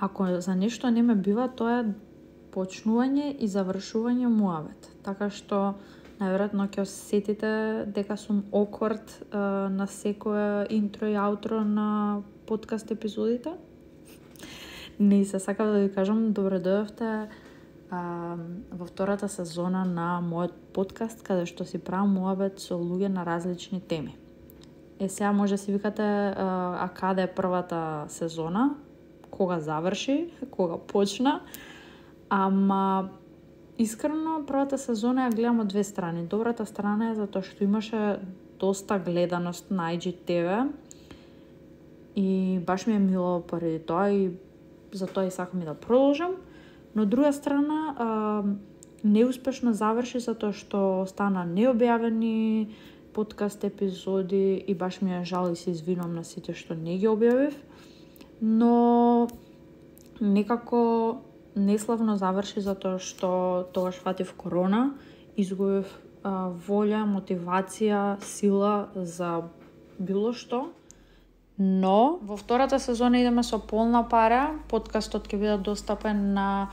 Ако за нешто не ме бива, тоа е почнување и завршување муавет. Така што најверојатно ќе осетите дека сум awkward на секое интро и аутро на подкаст епизодите. Не се сакав да ви кажам добре дојавте во втората сезона на мојот подкаст каде што си правам муабет со луѓе на различни теми. Е сега може да си викате а, а каде е првата сезона, кога заврши, кога почна, ама искрено првата сезона ја гледам од две страни. Добрата страна е затоа што имаше доста гледаност на IGTV и баш ми е мило поради тоа и затоа и сакам и да продолжам. Но од друга страна, а, неуспешно заврши затоа што стана необјавени подкаст епизоди и баш ми е жал и се извинувам на сите што не ги објавив. Но некако неславно заврши затоа што тогаш фатив корона, изгубив а, волја, мотивација, сила за било што. Но во втората сезона идеме со полна пара. Подкастот ќе биде достапен на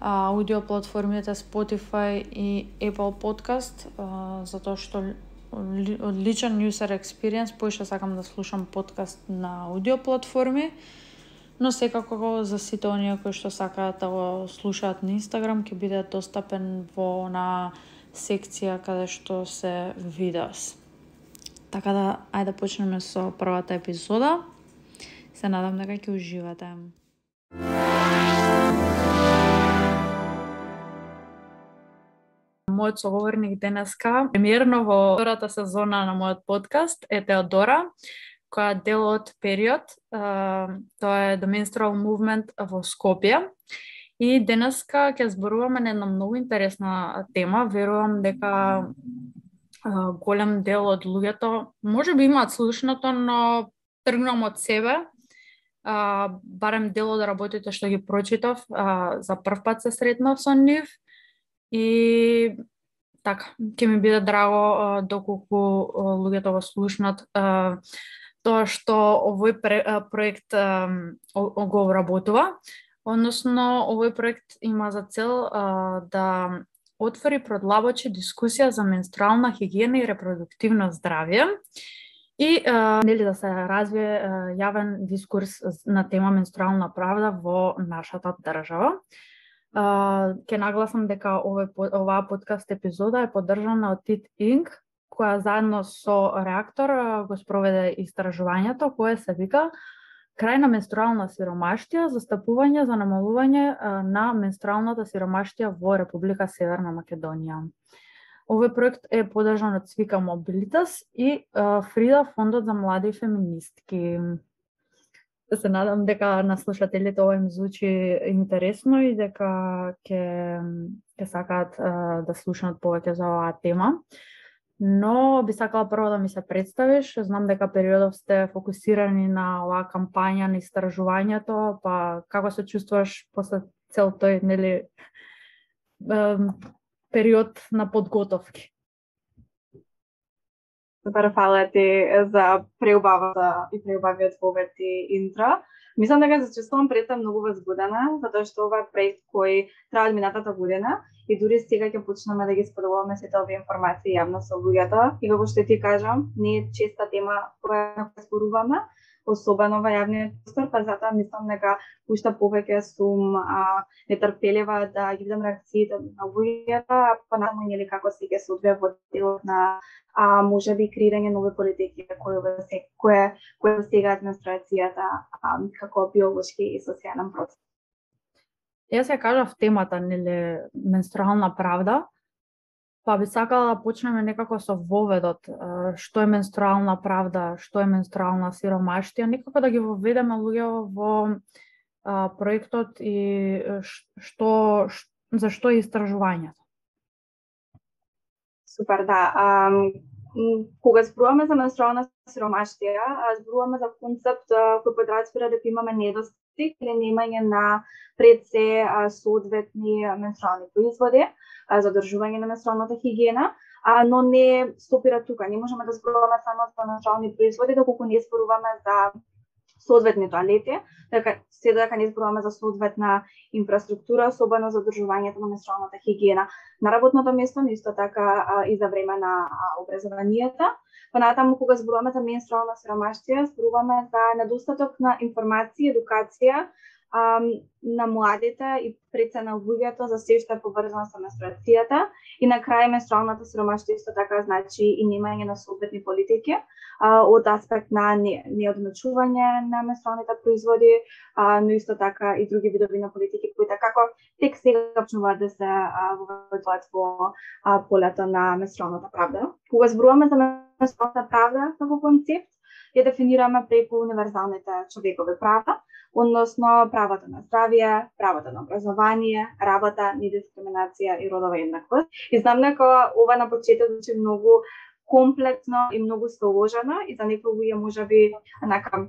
аудио платформите Spotify и Apple Podcast, затоа што Одличен user experience поише сакам да слушам подкаст на аудио платформи, но секако за сите оние кои што сакаат да го слушаат на Инстаграм ќе биде достапен во на секција каде што се видеос. Така да, ајде да почнеме со првата епизода. Се надам дека ќе уживате. Мојот соговорник денеска, премиерно во втората сезона на мојот подкаст е Теодора, која е дел од Период, тоа е The Menstrual Movement во Скопје. И денеска ќе зборуваме на една многу интересна тема. Верувам дека голем дел од луѓето може би имаат слушнато, но тргнам од себе. А, барем дел од работите што ги прочитав, а, за прв пат се сретнав со нив и така, ќе ми биде драго доколку луѓето го слушнат тоа што овој проект го обработува. Односно, овој проект има за цел да отвори продлабочи дискусија за менструална хигиена и репродуктивно здравје и нели да се развие јавен дискурс на тема менструална правда во нашата држава ќе нагласам дека овој, оваа подкаст епизода е поддржана од Тит Инк, која заедно со Реактор го спроведе истражувањето кое се вика Крај на менструална сиромаштија, застапување за намалување на менструалната сиромаштија во Република Северна Македонија. Овој проект е поддржан од Свика Мобилитас и Фрида Фондот за млади феминистки Да се надам дека на слушателите ова им звучи интересно и дека ќе ќе сакаат да слушнат повеќе за оваа тема. Но би сакала прво да ми се представиш. Знам дека периодов сте фокусирани на оваа кампања на истражувањето, па како се чувствуваш после цел тој нели период на подготовки? Супер, фала ти за преубавата и преубавиот повед и интро. Мислам дека се чувствувам пред многу возбудена, затоа што ова е проект кој трае од минатата година и дури сега ќе почнеме да ги споделуваме сите овие информации јавно со луѓето. И како што ти кажам, не е честа тема која на која споруваме, особено во јавниот простор, па затоа мислам дека уште повеќе сум а, нетрпелива да ги видам реакциите на луѓето, а па понатаму нели како се ќе се одвија во делот на а може би креирање нови политики кои се кои кое сега администрацијата а, како биолошки и социјален процес. Јас ја кажав темата нели менструална правда, Па би сакала да почнеме некако со воведот, што е менструална правда, што е менструална сиромаштија, некако да ги воведеме луѓе во а, проектот и што, за што е истражувањето. Супер, да. А, кога зборуваме за менструална сиромаштија, зборуваме за концепт кој подразбира дека имаме или немање на пред се соодветни менструални производи задржување на менструалната хигиена, а, но не стопира тука. Не можеме да зборуваме само за менструални производи, доколку не зборуваме за соодветни тоалети, дека така, се дека не зборуваме за соодветна инфраструктура, особено за одржувањето на менструалната хигиена на работното место, но исто така а, и за време на а, образованието. Понатаму кога зборуваме за менструална сиромаштија, зборуваме за недостаток на информација, едукација на младите и преца на луѓето за се што е поврзано со менструацијата и на крај менструалната сиромаштија исто така значи и немање на соодветни политики а, од аспект на неодночување неодначување на менструалните производи, а, но исто така и други видови на политики кои така како тек сега почнуваат да се воведуваат во а, полето на менструалната правда. Кога зборуваме за менструалната правда како концепт, ја дефинираме преку универзалните човекови права, односно правото на здравје, правото на образование, работа, недискриминација и родова еднаквост. И знам дека ова на почеток звучи многу комплексно и многу сложено и за некои луѓе можеби онака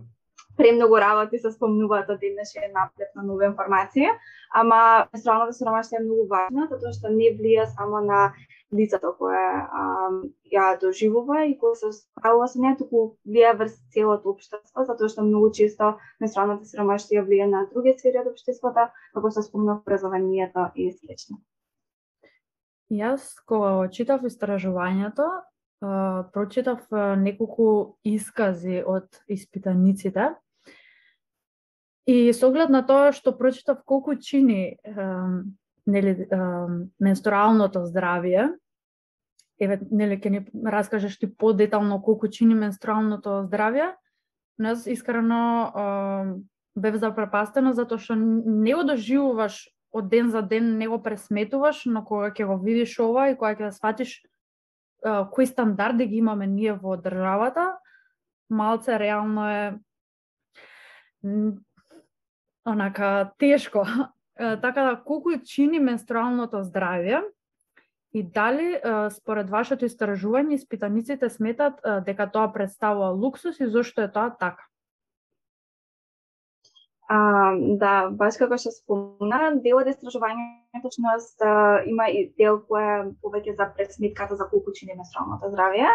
премногу работи се спомнуваат од денес е на нови информации, ама менструалното да сиромаштво е многу важна, затоа што не влија само на лицето кое а, ја доживува и кое се справува со неа, туку влија врз целото општество, затоа што многу често менструалната сиромаштија влија на други сфери од општеството, како се спомнав образованието и слично. Јас кога читав истражувањето, прочитав неколку искази од испитаниците и со оглед на тоа што прочитав колку чини нели менструалното здравје еве нели ќе ни раскажеш ти подетално колку чини менструалното здравје, нас искрено бев запрепастена затоа што не го доживуваш од ден за ден, не го пресметуваш, но кога ќе го видиш ова и кога ќе да сватиш кои стандарди ги имаме ние во државата, малце реално е онака тешко. така да колку чини менструалното здравје И дали, според вашето истражување, испитаниците сметат дека тоа представува луксус и зошто е тоа така? А, да, баш како што спомна, дел од истражувањето што има и дел кој е повеќе за пресметката за колку чини менструалното здравје.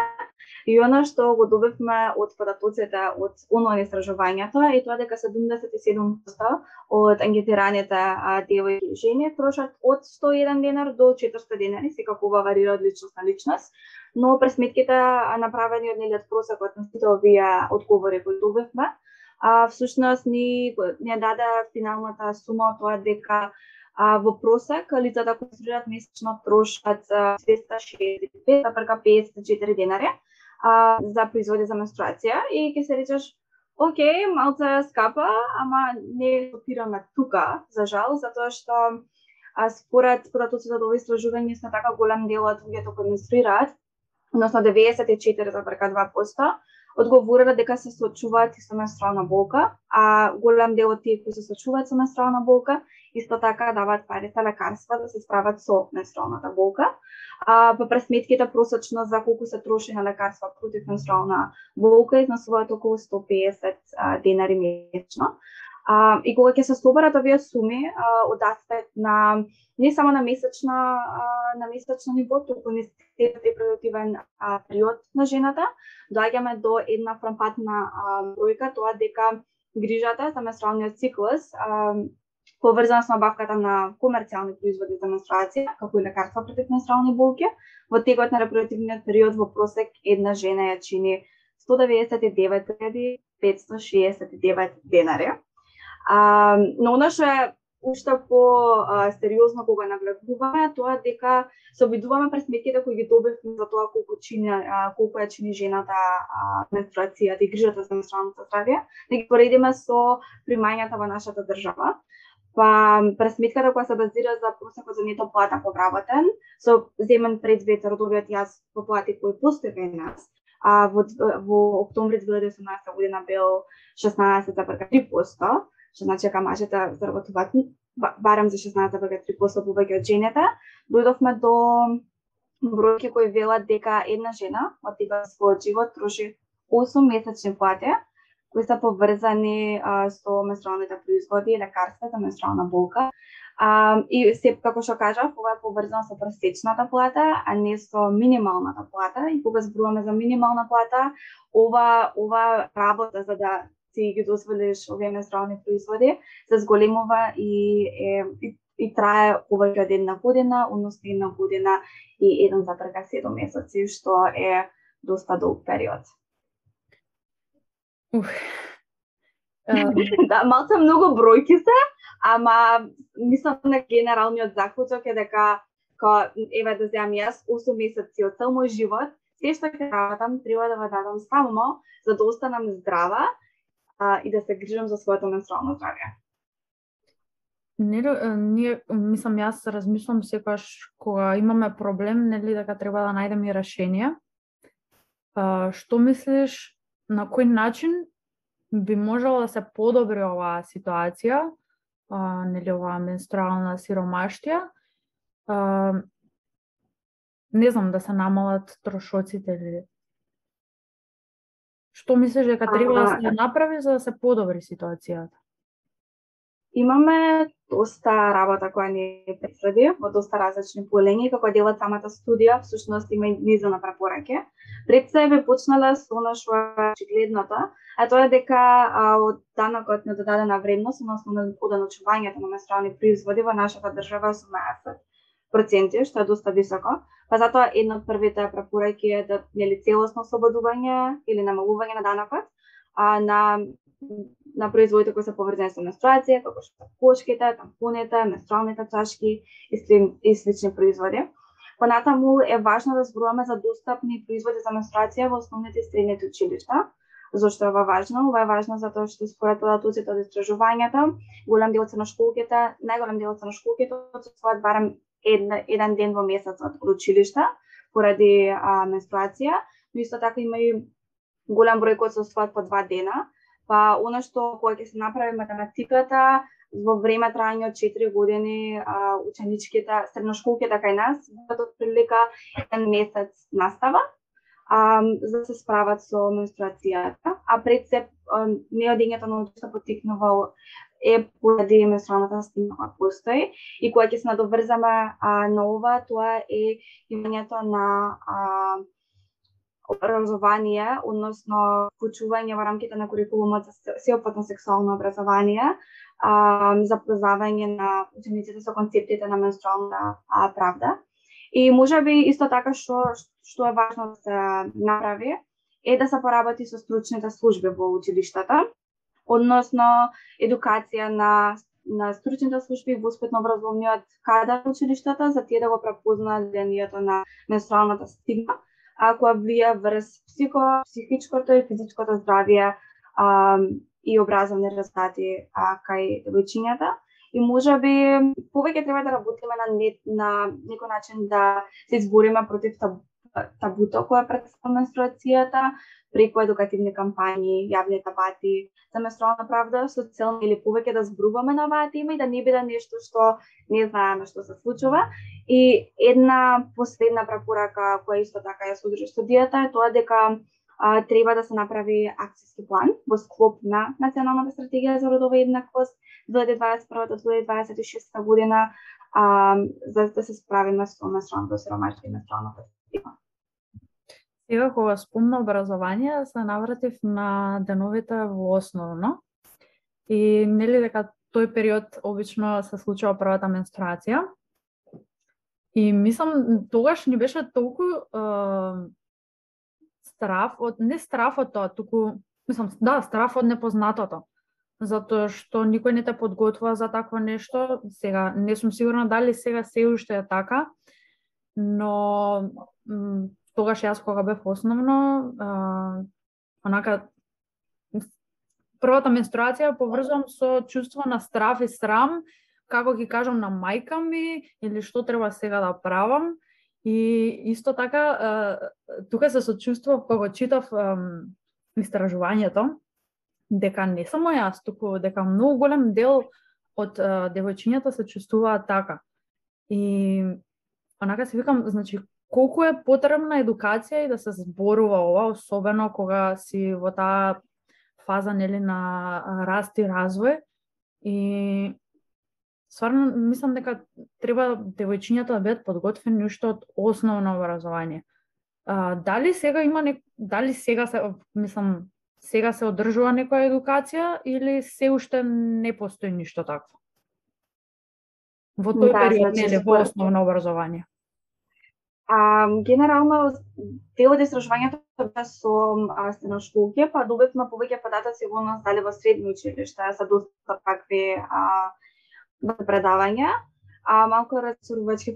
И она што го добивме од податоците од онлайн истражувањето е тоа дека 77% од ангетираните девојки и жени трошат од 101 денар до 400 денари, секако ова варира од личност на личност, но пресметките направени од нелиот просекот на сите овие одговори кои добивме, а всушност ни не даде финалната сума тоа дека а, во просек лицата кои служат месечно трошат 265 напрека 54 денари а, за производи за менструација. И ќе се речеш Океј, малце скапа, ама не копираме тука, за жал, затоа што а, според податоците од овој истражување се така голем дел од луѓето кои менструираат, односно 94,2%, одговорува дека се соочуваат и со менструална болка, а голем дел од тие кои се соочуваат со менструална болка, исто така даваат пари за лекарства да се справат со менструалната болка. А па по пресметките просечно за колку се троши на лекарства против менструална болка изнесуваат околу 150 денари месечно. А, и кога ќе се соберат овие суми а, од аспект на не само на месечна а, на месечно ниво, туку не целиот репродуктивен период на жената, доаѓаме до една фрампатна бројка, тоа дека грижата за менструалниот циклус поврзана со набавката на комерцијални производи за менструација, како и лекарства против менструални болки, во текот на репродуктивниот период во просек една жена ја чини 199.569 денари. А, но она што е уште по а, сериозно кога нагледуваме тоа дека се обидуваме пресметките кои ги добивме за тоа колку чини а, колку ја чини жената а, менструацијата да и грижата за менструалното здравје, да ги поредиме со примањата во нашата држава. Па пресметката која се базира за просекот за нето плата по вработен, со земен предвид родовиот јас по плати кои постои кај нас, а во, во октомври 2018 година бил 16,3%, што значи дека мажите заработуваат барем за 16,3% повеќе од жените, дојдовме до бројки кои велат дека една жена од тега својот живот троши 8 месечни плати кои се поврзани а, со менструалните производи и лекарства за менструална болка. А, и се, како што кажав, ова е поврзано со просечната плата, а не со минималната плата. И кога зборуваме за минимална плата, ова, ова работа за да си ги дозволиш овие менструални производи, се зголемува и е и, и трае повеќе од една година, односно една година и 1,7 месеци, што е доста долг период. Ух. да, малце многу бројки се, ама мислам на генералниот заклучок е дека ка еве да земам јас 8 месеци од цел мој живот, се што ќе работам треба да го дадам само за да останам здрава а, и да се грижам за своето менструално здравје. Не, ние, мислам, јас размислам секогаш кога имаме проблем, нели дека треба да најдеме решение. А, што мислиш, на кој начин би можела да се подобри оваа ситуација, а, нели оваа менструална сиромаштија, а, не знам да се намалат трошоците или Што мислиш дека треба да се направи за да се подобри ситуацијата? Имаме доста работа која ни предследи во доста различни полењи, како дел од самата студија, всушност има и низа препораки. Пред себе почнала со она што е очигледното, а тоа е дека а, од данокот на додадена вредност, односно од научувањето на менструални производи во нашата држава е 18 проценти, што е доста високо. Па затоа една од првите препораки е да нели целосно ослободување или намалување на данокот а на на производите кои се поврзани со менструација, како што кошките, тампоните, менструалните чашки и, и слични производи. Понатаму е важно да зборуваме за достапни производи за менструација во основните и средните училишта. Зошто е ова важно? Ова е важно затоа што според податоците од истражувањето, голем дел од школките, најголем дел од школките отсутствуваат барем една, еден ден во месецот од училишта поради а, менструација, но исто така има и голем број кои се остваат по два дена. Па она што кога ќе се направи математиката во време трајање од 4 години а, ученичките, средношколките кај нас бидат прилика еден месец настава а, за да се справат со менструацијата, а пред се неодењето на училишта потекнува е поради да менструалната стигма која постои и која ќе се надоврзаме а, на ова, тоа е имањето на а, образование, односно вклучување во рамките на курикулумот за сеопатно сексуално образование, а, запознавање на учениците со концептите на менструална а, правда. И може би исто така што што е важно да се направи е да се поработи со стручните служби во училиштата, односно едукација на на стручните служби во воспитно образовниот кадар училиштата за тие да го препознаат влијанието на менструалната стигма, а која влија врз психо, психичкото и физичкото здравје а, и образовни резултати а, кај девојчињата. И може би повеќе треба да работиме на, не, на некој начин да се избориме против табу, табуто која представува менструацијата, преку едукативни кампањи, јавни дебати за менструална правда со цел или повеќе да зборуваме на оваа тема и да не биде нешто што не знаеме што се случува. И една последна препорака која исто така ја содржи студијата е тоа дека а, треба да се направи акцијски план во склоп на Националната стратегија за родова еднаквост 2021-2026 година а, за да се справиме со менструалното сиромаштво и менструалната. Сега кога спомна образование, се навратив на деновите во основно. И нели дека тој период обично се случува првата менструација. И мислам, тогаш ни беше толку е, страф од, не страф од тоа, туку, мислам, да, страф од непознатото. Затоа што никој не те подготвува за такво нешто. Сега, не сум сигурна дали сега се уште е така, но тогаш јас кога бев основно, а, онака првата менструација поврзувам со чувство на страф и срам, како ги кажам на мајка ми или што треба сега да правам. И исто така, а, тука се сочувствував кога читав а, истражувањето, дека не само јас, туку дека многу голем дел од девојчињата се чувствуваат така. И онака се викам, значи, колку е потребна едукација и да се зборува ова, особено кога си во таа фаза нели на раст и развој и стварно мислам дека треба девојчињата да бидат подготвени уште од основно образование. А, дали сега има не... дали сега се мислам сега се одржува некоја едукација или се уште не постои ништо такво? Во тој да, период, значи, нели, во основно образование? А, генерално, дел од истражувањето беа со стеношколки, па добивме повеќе податоци во нас дали во средни училишта, се доста такви а, предавања а малку факт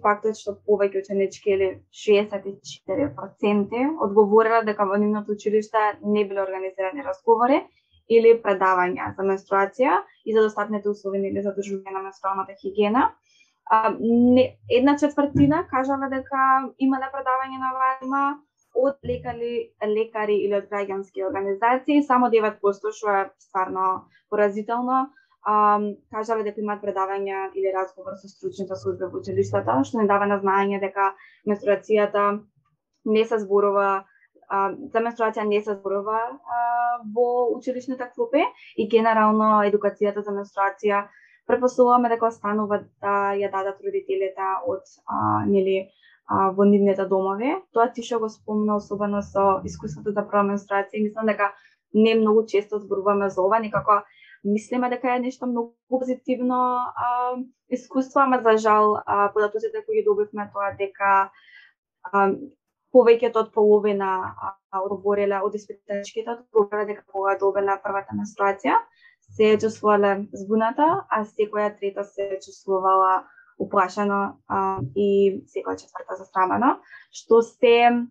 фактот што повеќе ученички или 64% одговорила дека во нивното училиште не биле организирани разговори или предавања за менструација и за достапните услови или за на менструалната хигиена. А, не, една четвртина кажала дека имале предавање на оваа од лекари, лекари или од граѓански организации, само 9% што е стварно поразително. А, кажале дека имаат предавања или разговор со стручните служби во училиштата, што не дава на знаење дека менструацијата не се зборува а, за менструација не се зборува а, во училишните клупи и генерално едукацијата за менструација препоставуваме дека останува да ја дадат родителите од а, нели а, во нивните домови. Тоа ти што го спомна особено со искуството за прва менструација, мислам дека не многу често зборуваме за ова, некако мислиме дека е нешто многу позитивно а, искуство, ама за жал а, податоците кои ги добивме тоа дека а, повеќето од половина одговориле од испитачките одговориле дека кога добила првата менструација се чувствувале збуната, а секоја трета се чувствувала уплашено а, и секоја четврта застрамена, што се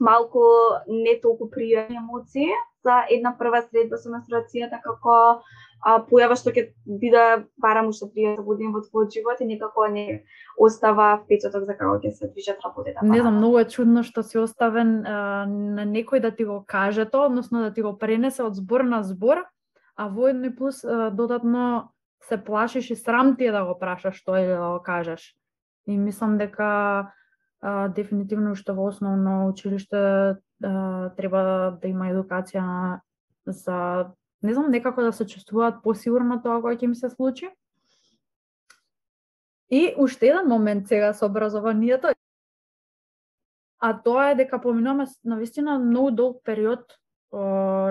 малку не толку пријатни емоции за една прва средба со менструацијата како а, појава што ќе биде барам уште 30 години во твојот живот и никако не остава впечаток за како ќе се движат работите. Не знам, многу е чудно што си оставен а, на некој да ти го каже тоа, односно да ти го пренесе од збор на збор, а воедно и плюс додатно се плашиш и срам ти е да го прашаш што е да го кажеш. И мислам дека а, дефинитивно што во основно училиште а, треба да има едукација за не знам некако да се чувствуваат посигурно тоа кога ќе им се случи. И уште еден момент сега со образованието а тоа е дека поминуваме на вистина многу долг период о,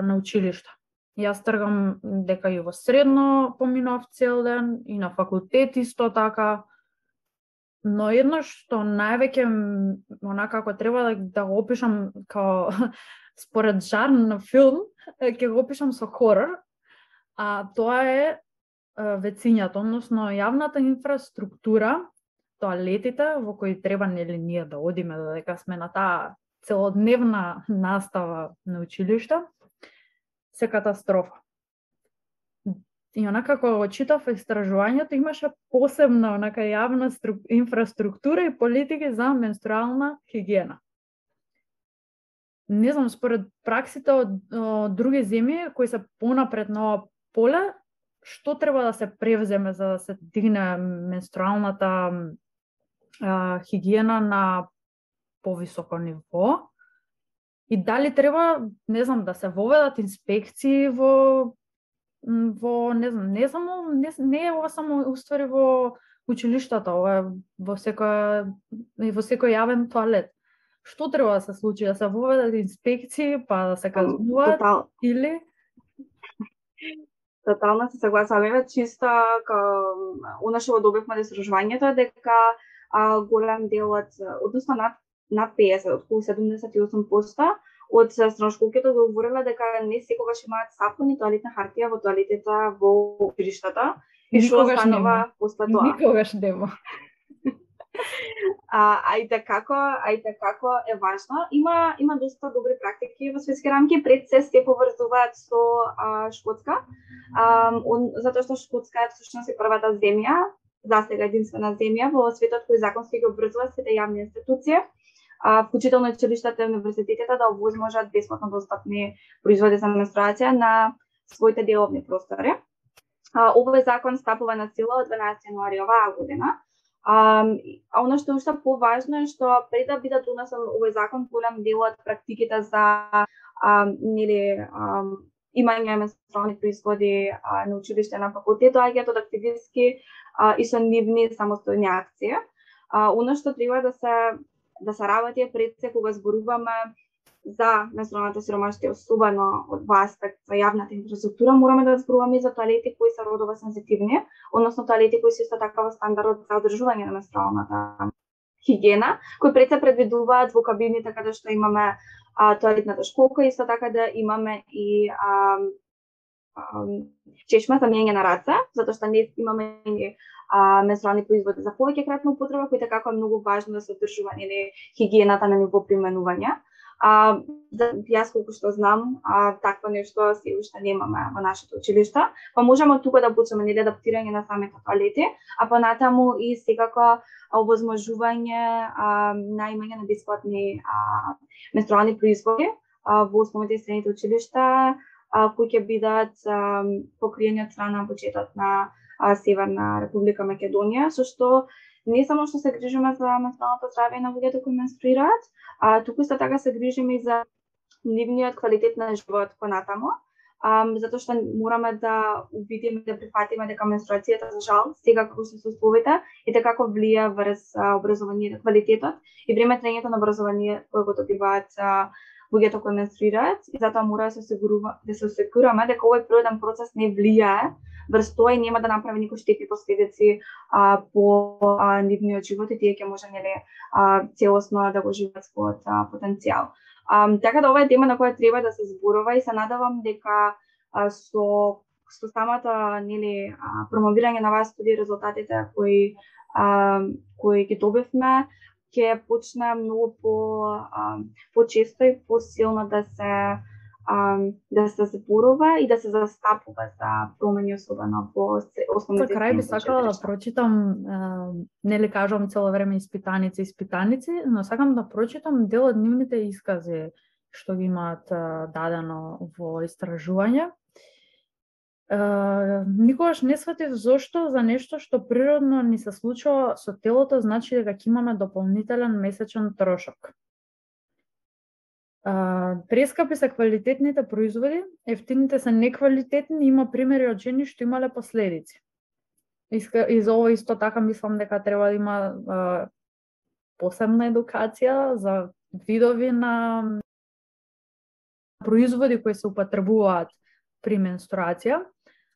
на училиште. Јас тргам дека и во средно поминав цел ден, и на факултет исто така, Но едно што највеќе онака како треба да, да го опишам као според жар на филм, ќе го опишам со хорор, а тоа е вецињата, односно јавната инфраструктура, тоалетите во кои треба нели ние да одиме додека сме на таа целодневна настава на училиште, се катастрофа. И онака кога го читав истражувањето имаше посебна онака јавна струк... инфраструктура и политики за менструална хигиена. Не знам, според праксите од, од други земји кои се понапред на ова поле, што треба да се превземе за да се дигне менструалната а, хигиена на повисоко ниво? И дали треба, не знам, да се воведат инспекции во во не знам, не само не, не е ова само уствари во училиштата, ова е во секој во секој јавен тоалет. Што треба да се случи да се воведат инспекции, па да се казнуваат Тотал... или Тотално се согласувам. Еве чисто како она што го добивме од истражувањето дека а, голем дел од односно над над 50, околу 78% од стражколките говорила дека не секогаш имаат сапун и тоалетна хартија во тоалетите во училиштата. И што станува после тоа? Никогаш нема. а, а и како, а и како е важно. Има има доста добри практики во светски рамки, пред се се поврзуваат со а, Шкотска. А, он, затоа што Шкотска е всушност првата земја, за сега единствена земја во светот кој законски ги обврзува сите јавни институции а, вклучително училиштата и универзитетите да овозможат бесплатно достапни производи за менструација на своите деловни простори. А, овој закон стапува на сила од 12 јануари оваа година. А, а оно што е уште поважно е што пред да биде донесен овој закон, голем дел од практиките за а, нели, а, имање менструални производи а, на училиште на факултет доаѓаат од активистки а, и со нивни самостојни акции. А, оно што треба да се да се работи пред се кога зборуваме за менструалната сиромаштија, особено од во аспект така, за јавната инфраструктура, мораме да зборуваме за тоалети кои се родово сензитивни, односно тоалети кои се исто така во стандард за одржување на менструалната хигиена, кои пред се предвидуваат во кабините каде да што имаме а, тоалетната школка, исто така да имаме и а, а, чешма за мијање на раца, затоа што не имаме и а, менструални производи за повеќе кратна употреба, кои така е многу важно да се одржува нели хигиената на ниво применување. А, да, јас колку што знам, а, такво нешто се уште немаме во нашето училиште, па можеме тука да почнеме нели адаптирање на самите тоалети, а понатаму и секако овозможување на имање на бесплатни а, менструални производи а, во основните и средните училишта, а, кои ќе бидат покриени од страна буџетот на а, Северна Република Македонија, со што не само што се грижиме за менталното здравје на луѓето кои менструираат, а туку исто така се грижиме и за нивниот квалитет на живот понатамо, um, затоа што мораме да увидиме да прифатиме дека менструацијата за жал сега како се состојбите и дека како влија врз образованието, квалитетот и време трењето на образование кој го добиваат луѓето кои менструираат и затоа мора да се осигурува да се осигураме дека овој природен процес не влијае врз тоа и нема да направи никој штетни последици а, по а, нивниот живот и тие ќе може нели а, целосно да го живеат својот потенцијал. А, така да ова е тема на која треба да се зборува и се надавам дека а, со со самата нели промовирање на вас студија резултатите кои а, кои ги добивме ќе почне многу по а, по-често и посилно да се а, да се зборува и да се застапува за промени особено во основните За крај би сакала да прочитам, нели кажувам цело време испитаници, испитаници, но сакам да прочитам дел од нивните искази што ги имаат дадено во истражување. Uh, никогаш не сватив зошто за нешто што природно ни се случува со телото, значи дека ќе имаме дополнителен месечен трошок. А, прескапи се квалитетните производи, ефтините се неквалитетни, има примери од жени што имале последици. И за ова исто така мислам дека треба да има а, посебна едукација за видови на производи кои се употребуваат при менструација,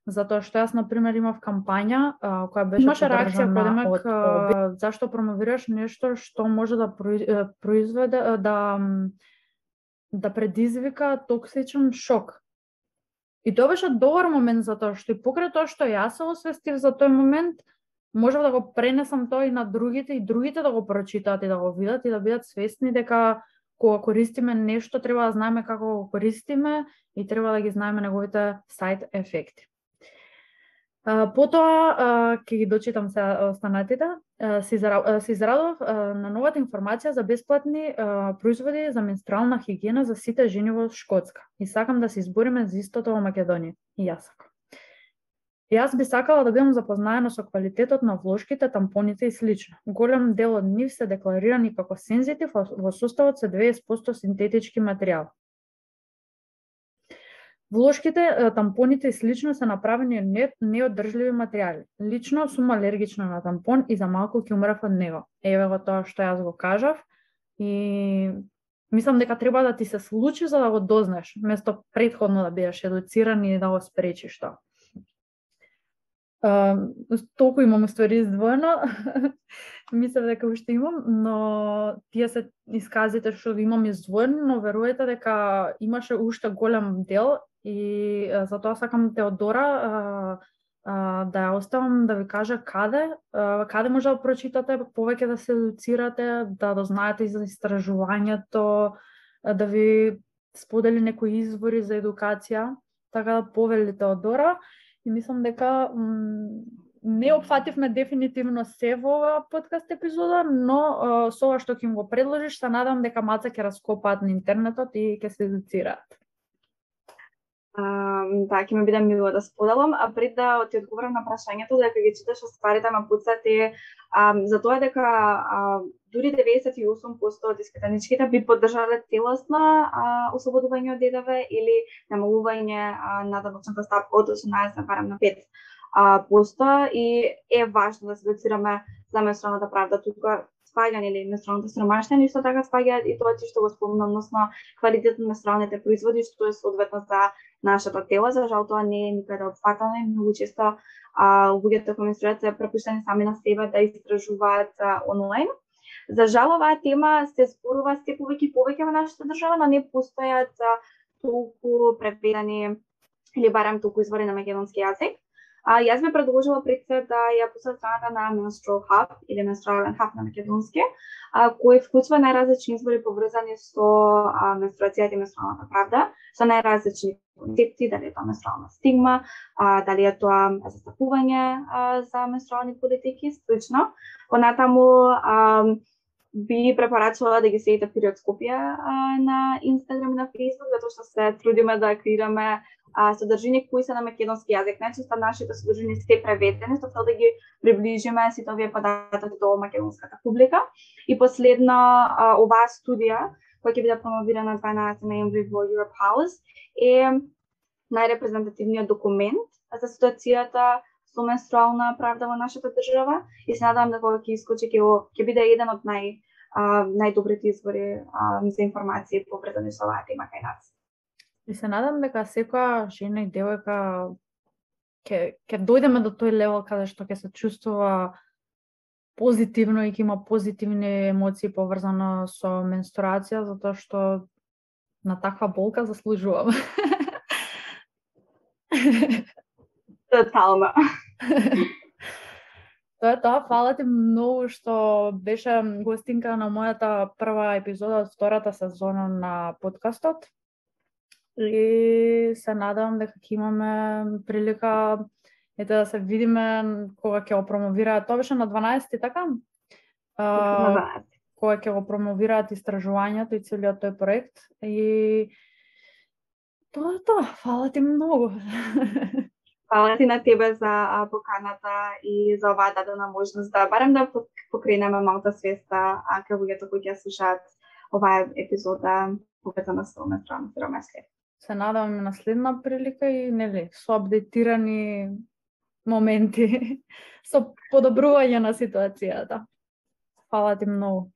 затоа што јас на пример имав кампања а, која беше Имаше реакција од, од зашто промовираш нешто што може да произведе да да предизвика токсичен шок. И тоа беше добар момент за тоа што и покрај тоа што јас се освестив за тој момент, можев да го пренесам тоа и на другите и другите да го прочитаат и да го видат и да бидат свесни дека кога користиме нешто треба да знаеме како го користиме и треба да ги знаеме неговите сайт ефекти. Потоа ќе ги дочитам се останатите. Се израдов на новата информација за бесплатни производи за менструална хигиена за сите жени во Шкотска. И сакам да се избориме за истото во Македонија. И јас сакам. Јас би сакала да бидам запознаена со квалитетот на вложките, тампоните и слично. Голем дел од нив се декларирани како сензитив, во составот се 20% синтетички материјал. Влошките, тампоните и слично се направени од не, неодржливи материјали. Лично сум алергична на тампон и за малку ќе умрев од него. Еве го тоа што јас го кажав и мислам дека треба да ти се случи за да го дознаеш, место предходно да бидеш едуциран и да го спречиш тоа. Uh, толку имам ствари издвоено. Мислам дека уште имам, но тие се исказите што имам издвоено, но верувате дека имаше уште голем дел И за тоа сакам Теодора а, а, да ја оставам да ви кажа каде, а, каде може да прочитате, повеќе да се едуцирате, да дознаете за истражувањето, да ви сподели некои извори за едукација, така да повели Теодора. И мислам дека не опфативме дефинитивно се во оваа подкаст епизода, но со ова што ќе им го предложиш, се надам дека маца ќе раскопаат на интернетот и ќе се едуцираат. Um, така ќе ми биде мило да споделам, а пред да ти одговорам на прашањето дека ги читаш стварите ма пуцати um, за тоа дека um, дури 98% од испитаничките би поддржале целосно uh, ослободување од ДДВ или намалување uh, на даночната стапка од 18 барем на 5 а, посто и е важно да се доцираме за менструалната правда. Тука спаѓање или менструалното сромаштење, исто така спаѓа и тоа што го спомнам, односно квалитет на менструалните производи што е соодветно за нашето тело, за жал тоа не е никаде опфатано и многу често а, луѓето кои менструација препуштени сами на себе да истражуваат а, онлайн. За жал оваа тема се спорува се повеќе и повеќе во нашата држава, но не постојат а, толку преведени или барем толку извори на македонски јазик. А, јас ме предложила пред се да ја пуснам страната на Menstrual Hub или Menstrual Hub на македонски, а, кој вклучува најразлични избори поврзани со а, менструацијата и менструалната правда, со најразлични концепции, дали е тоа менструална стигма, а, дали е тоа застапување а, за менструални политики, слично. Понатаму а, би препорачувала да ги следите периодскопија на Инстаграм и на Фейсбук, затоа што се трудиме да креираме а, содржини кои се на македонски јазик. Најчесто нашите содржини се преведени, со цел да ги приближиме сите овие податоци до македонската публика. И последно, а, оваа студија, која ќе биде промовирана 12 ноември во Europe House, е најрепрезентативниот документ за ситуацијата со менструална правда во нашата држава и се надевам дека ќе искочи ќе, ќе биде еден од нај а, најдобрите извори а, за информации поврзани со оваа тема кај нас. И се надам дека секоја жена и девојка ќе ќе дојдеме до тој левел каде што ќе се чувствува позитивно и ќе има позитивни емоции поврзано со менструација затоа што на таква болка заслужувам. Тотално. Тоа е тоа, фала ти многу што беше гостинка на мојата прва епизода од втората сезона на подкастот. И се надевам дека ќе имаме прилика ете да се видиме кога ќе го промовираат. Тоа беше на 12 така? На 12. Кога ќе го промовираат истражувањето и целиот тој проект. И тоа е тоа. Фала ти многу. Фала ти на тебе за поканата и за оваа дадена можност да барем да покренеме малта свеста а кај луѓето кои ќе слушаат оваа епизода повезана со менструално сиромаштие. Се надеваме на следна прилика и нели со апдейтирани моменти со подобрување на ситуацијата. Фала ти многу.